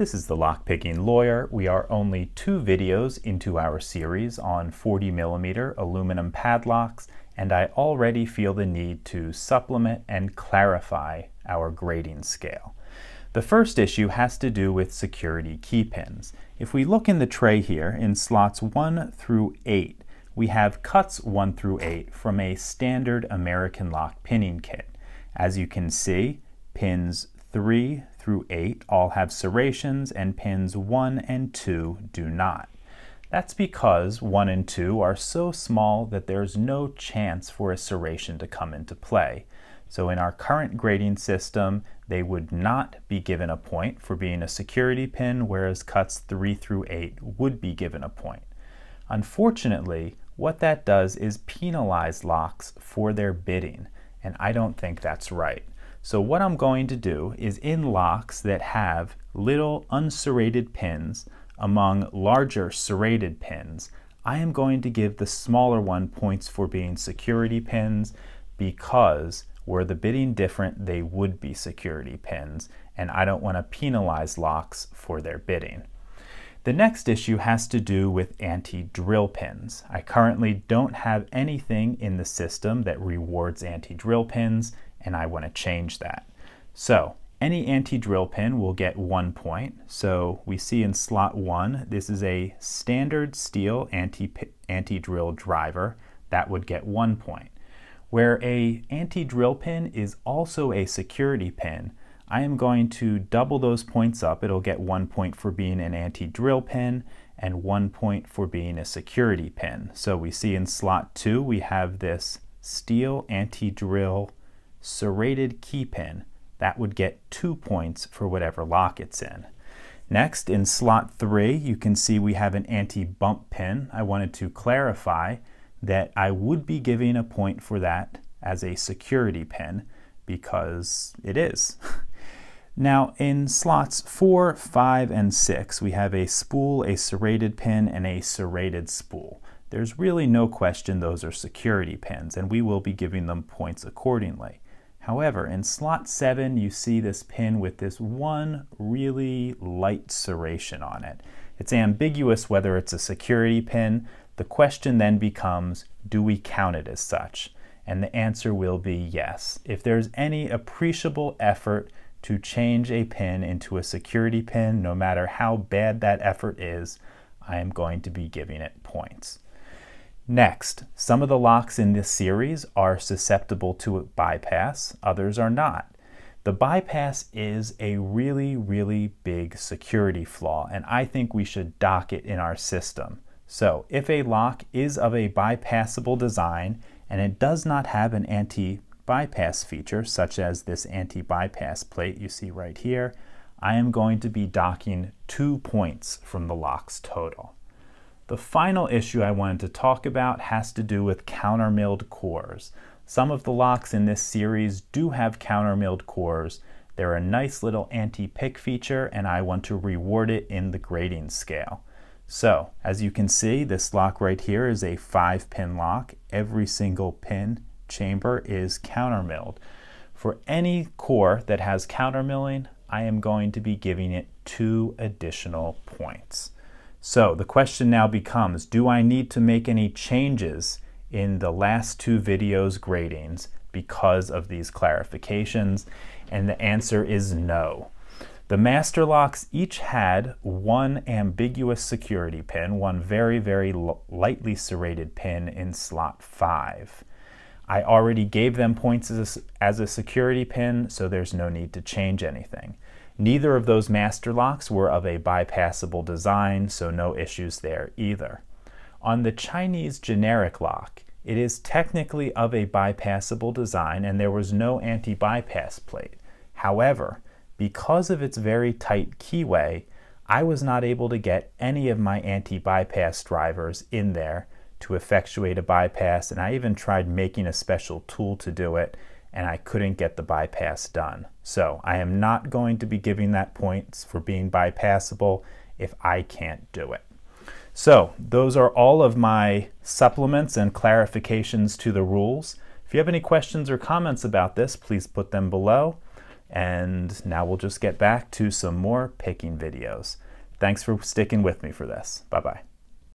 This is the Lockpicking Lawyer. We are only two videos into our series on 40 millimeter aluminum padlocks, and I already feel the need to supplement and clarify our grading scale. The first issue has to do with security key pins. If we look in the tray here, in slots 1 through 8, we have cuts 1 through 8 from a standard American lock pinning kit. As you can see, pins 3 through 8 all have serrations and pins 1 and 2 do not. That's because 1 and 2 are so small that there's no chance for a serration to come into play. So in our current grading system, they would not be given a point for being a security pin, whereas cuts 3 through 8 would be given a point. Unfortunately, what that does is penalize locks for their bitting, and I don't think that's right. So what I'm going to do is in locks that have little unserrated pins among larger serrated pins, I am going to give the smaller one points for being security pins because were the bitting different, they would be security pins, and I don't want to penalize locks for their bitting. The next issue has to do with anti-drill pins. I currently don't have anything in the system that rewards anti-drill pins, and I want to change that. So any anti-drill pin will get one point. So we see in slot one, this is a standard steel anti-drill driver. That would get one point. Where a anti-drill pin is also a security pin, I am going to double those points up. It'll get one point for being an anti-drill pin and one point for being a security pin. So we see in slot two, we have this steel anti-drill serrated key pin, that would get two points for whatever lock it's in. Next, in slot three, you can see we have an anti-bump pin. I wanted to clarify that I would be giving a point for that as a security pin because it is. now in slots 4, 5, and 6 we have a spool, a serrated pin, and a serrated spool. There's really no question those are security pins and we will be giving them points accordingly. However, in slot 7, you see this pin with this one really light serration on it. It's ambiguous whether it's a security pin. The question then becomes, do we count it as such? And the answer will be yes. If there's any appreciable effort to change a pin into a security pin, no matter how bad that effort is, I am going to be giving it points. Next, some of the locks in this series are susceptible to a bypass, others are not. The bypass is a really, really big security flaw, and I think we should dock it in our system. So if a lock is of a bypassable design and it does not have an anti-bypass feature, such as this anti-bypass plate you see right here, I am going to be docking two points from the lock's total. The final issue I wanted to talk about has to do with countermilled cores. Some of the locks in this series do have countermilled cores. They're a nice little anti-pick feature and I want to reward it in the grading scale. So, as you can see, this lock right here is a five pin lock. Every single pin chamber is countermilled. For any core that has countermilling, I am going to be giving it two additional points. So the question now becomes, do I need to make any changes in the last two videos gradings because of these clarifications? And the answer is no. The master locks each had one ambiguous security pin, one very, very lightly serrated pin in slot 5. I already gave them points as a, as a security pin, so there's no need to change anything. Neither of those master locks were of a bypassable design, so no issues there either. On the Chinese generic lock, it is technically of a bypassable design and there was no anti-bypass plate. However, because of its very tight keyway, I was not able to get any of my anti-bypass drivers in there to effectuate a bypass and I even tried making a special tool to do it and I couldn't get the bypass done. So I am not going to be giving that points for being bypassable if I can't do it. So those are all of my supplements and clarifications to the rules. If you have any questions or comments about this, please put them below. And now we'll just get back to some more picking videos. Thanks for sticking with me for this. Bye bye.